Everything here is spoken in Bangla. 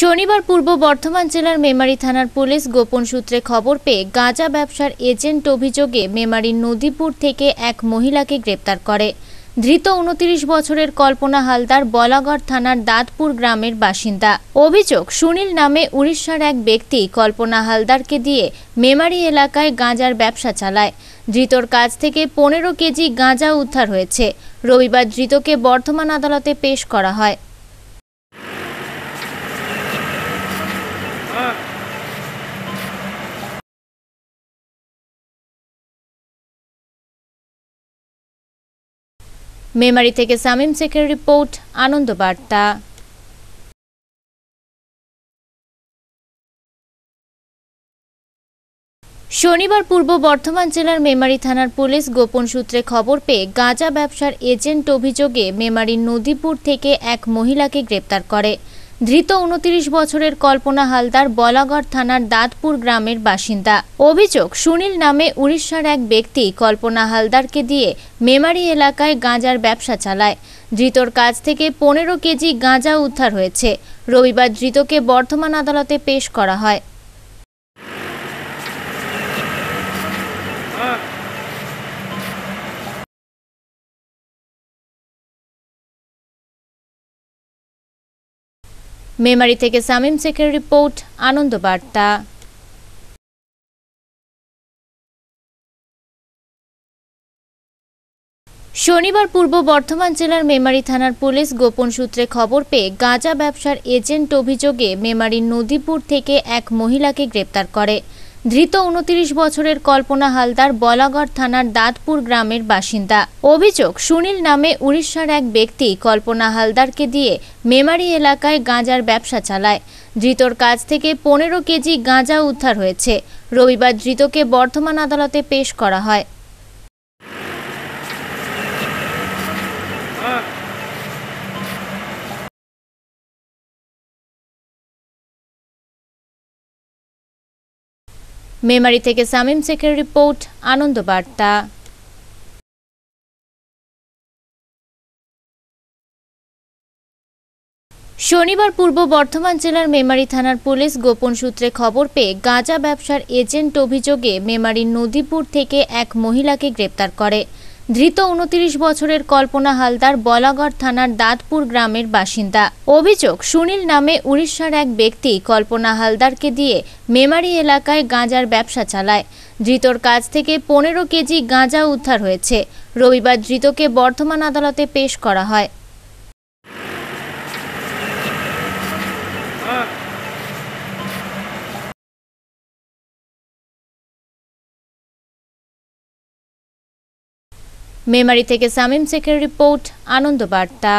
শনিবার পূর্ব বর্ধমান জেলার মেমারি থানার পুলিশ গোপন সূত্রে খবর পেয়ে গাঁজা ব্যবসার এজেন্ট অভিযোগে মেমারির নদীপুর থেকে এক মহিলাকে গ্রেপ্তার করে। ধৃত উনত্রিশ বছরের কল্পনা হালদার বলাগড় থানার দাঁতপুর গ্রামের বাসিন্দা। অভিযোগ, সুনীল নামে উড়িষ্যার এক ব্যক্তি কল্পনা হালদারকে দিয়ে মেমারি এলাকায় গাঁজার ব্যবসা চালায়। ধৃতর কাছ থেকে পনেরো কেজি গাঁজা উদ্ধার হয়েছে। রবিবার ধৃতকে বর্ধমান আদালতে পেশ করা হয়। মেমারি থেকে সামিম শেখের রিপোর্ট, আনন্দ বার্তা। শনিবার পূর্ব বর্ধমান জেলার মেমারি থানার পুলিশ গোপন সূত্রে খবর পেয়ে গাঁজা ব্যবসার এজেন্ট অভিযোগে মেমারির নদীপুর থেকে এক মহিলাকে গ্রেপ্তার করে। ধৃত উনত্রিশ বছরের কল্পনা হালদার বলাগড় থানার দাঁতপুর গ্রামের বাসিন্দা। অভিযোগ, সুনীল নামে উড়িষ্যার এক ব্যক্তি কল্পনা হালদারকে দিয়ে মেমারি এলাকায় গাঁজার ব্যবসা চালায়। ধৃতর কাছ থেকে পনেরো কেজি গাঁজা উদ্ধার হয়েছে। রবিবার ধৃতকে বর্ধমান আদালতে পেশ করা হয়। মেমারি থেকে সামিম শেখের রিপোর্ট আনন্দ বার্তা শনিবার পূর্ব বর্ধমান জেলার মেমারি থানার পুলিশ গোপন সূত্রে খবর পেয়ে গাঁজা ব্যবসার এজেন্ট অভিযোগে মেমারি নদীপুর থেকে এক মহিলাকে গ্রেপ্তার করে। ধৃত উনত্রিশ বছরের কল্পনা হালদার বলাগড় থানার দাঁতপুর গ্রামের বাসিন্দা। অভিযোগ, সুনীল নামে উড়িষ্যার এক ব্যক্তি কল্পনা হালদারকে দিয়ে মেমারি এলাকায় গাঁজার ব্যবসা চালায়। ধৃতর কাছ থেকে পনেরো কেজি গাঁজা উদ্ধার হয়েছে। রবিবার ধৃতকে বর্ধমান আদালতে পেশ করা হয়। মেমারি থেকে সামিম শেখের রিপোর্ট, আনন্দ বার্তা। শনিবার পূর্ব বর্ধমান জেলার মেমারি থানার পুলিশ গোপন সূত্রে খবর পেয়ে গাঁজা ব্যবসার এজেন্ট অভিযোগে মেমারির নদীপুর থেকে এক মহিলাকে গ্রেপ্তার করে। ধৃত উনত্রিশ বছরের কল্পনা হালদার বলাগড় থানার দাঁতপুর গ্রামের বাসিন্দা। অভিযোগ, সুনীল নামে উড়িষ্যার এক ব্যক্তি কল্পনা হালদারকে দিয়ে মেমারি এলাকায় গাঁজার ব্যবসা চালায়। ধৃতর কাছ থেকে পনেরো কেজি গাঁজা উদ্ধার হয়েছে। রবিবার ধৃতকে বর্ধমান আদালতে পেশ করা হয়। মেমারি থেকে সামিম শেখের রিপোর্ট আনন্দ বার্তা।